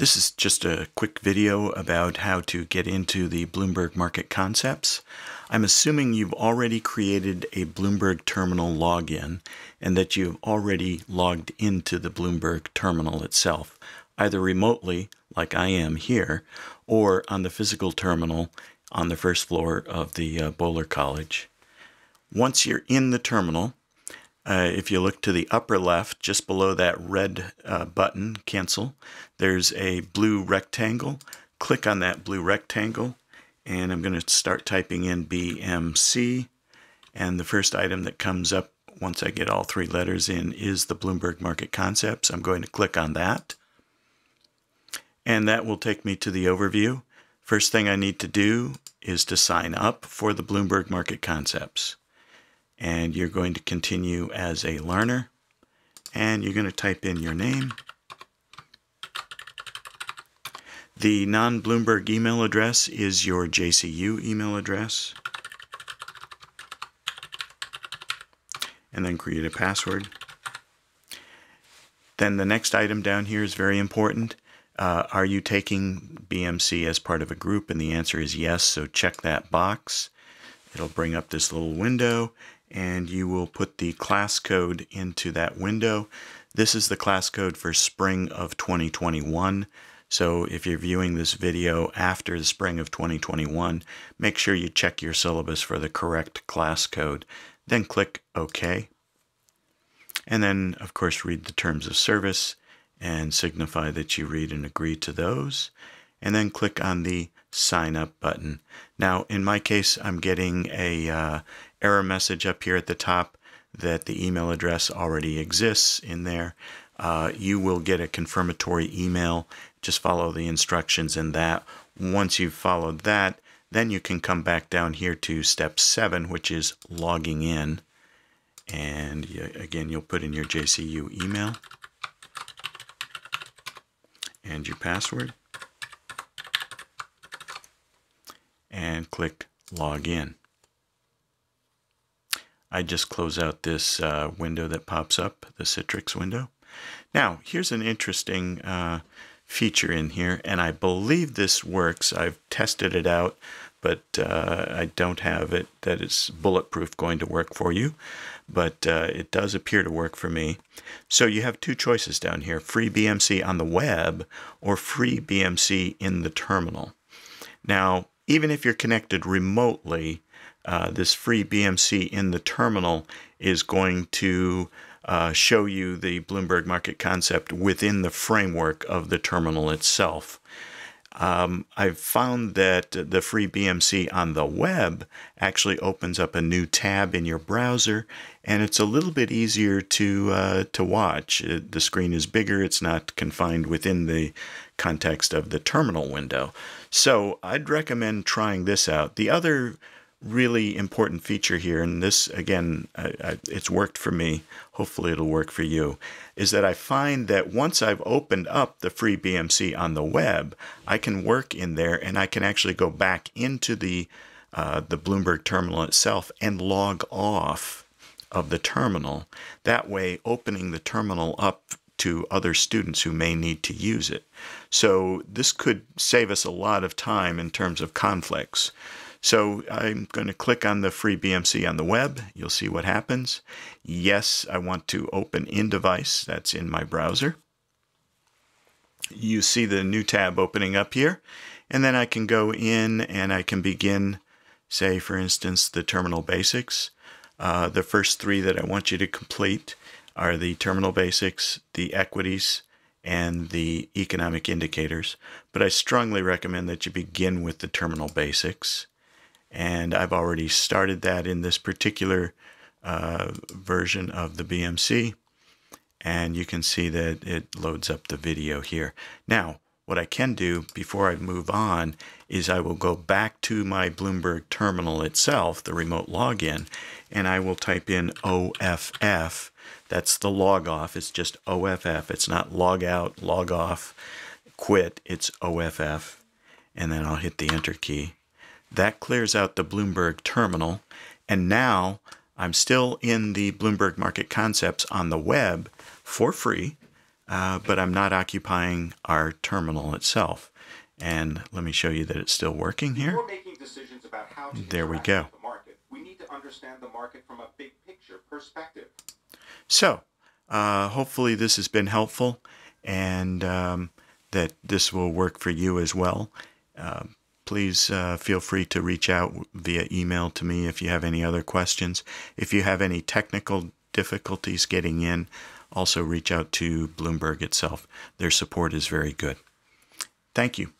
This is just a quick video about how to get into the Bloomberg Market Concepts. I'm assuming you've already created a Bloomberg terminal login and that you've already logged into the Bloomberg terminal itself, either remotely, like I am here, or on the physical terminal on the first floor of the uh, Boler College. Once you're in the terminal, uh, if you look to the upper left, just below that red uh, button, cancel, there's a blue rectangle. Click on that blue rectangle, and I'm going to start typing in BMC. And the first item that comes up once I get all three letters in is the Bloomberg Market Concepts. I'm going to click on that. And that will take me to the overview. First thing I need to do is to sign up for the Bloomberg Market Concepts and you're going to continue as a learner and you're going to type in your name. The non-Bloomberg email address is your JCU email address. And then create a password. Then the next item down here is very important. Uh, are you taking BMC as part of a group? And the answer is yes, so check that box. It'll bring up this little window and you will put the class code into that window. This is the class code for spring of 2021. So if you're viewing this video after the spring of 2021, make sure you check your syllabus for the correct class code. Then click OK. And then, of course, read the terms of service and signify that you read and agree to those. And then click on the sign up button. Now, in my case, I'm getting a uh, error message up here at the top that the email address already exists in there. Uh, you will get a confirmatory email. Just follow the instructions in that. Once you've followed that, then you can come back down here to step seven, which is logging in. And again, you'll put in your JCU email and your password. And click log in. I just close out this uh, window that pops up, the Citrix window. Now, here's an interesting uh, feature in here, and I believe this works. I've tested it out, but uh, I don't have it that it's bulletproof going to work for you, but uh, it does appear to work for me. So you have two choices down here, free BMC on the web or free BMC in the terminal. Now, even if you're connected remotely, uh, this free BMC in the terminal is going to uh, show you the Bloomberg market concept within the framework of the terminal itself. Um, I've found that the free BMC on the web actually opens up a new tab in your browser, and it's a little bit easier to uh, to watch. It, the screen is bigger; it's not confined within the context of the terminal window. So I'd recommend trying this out. The other really important feature here, and this again, I, I, it's worked for me. Hopefully, it'll work for you. Is that I find that once I've opened up the free BMC on the web, I can work in there, and I can actually go back into the uh, the Bloomberg terminal itself and log off of the terminal. That way, opening the terminal up to other students who may need to use it. So this could save us a lot of time in terms of conflicts. So I'm going to click on the free BMC on the web. You'll see what happens. Yes, I want to open in device. That's in my browser. You see the new tab opening up here. And then I can go in and I can begin, say, for instance, the terminal basics. Uh, the first three that I want you to complete are the terminal basics, the equities, and the economic indicators. But I strongly recommend that you begin with the terminal basics and I've already started that in this particular uh, version of the BMC and you can see that it loads up the video here. Now what I can do before I move on is I will go back to my Bloomberg terminal itself, the remote login, and I will type in OFF. That's the log off. It's just OFF. It's not log out, log off, quit. It's OFF. And then I'll hit the enter key. That clears out the Bloomberg terminal. And now I'm still in the Bloomberg Market Concepts on the web for free. uh, but I'm not occupying our terminal itself. And let me show you that it's still working here. Making decisions about how to There we go. the market, we need to understand the market from a big picture perspective. So, uh, hopefully, this has been helpful and um, that this will work for you as well. Uh, please uh, feel free to reach out via email to me if you have any other questions. If you have any technical difficulties getting in, also reach out to Bloomberg itself. Their support is very good. Thank you.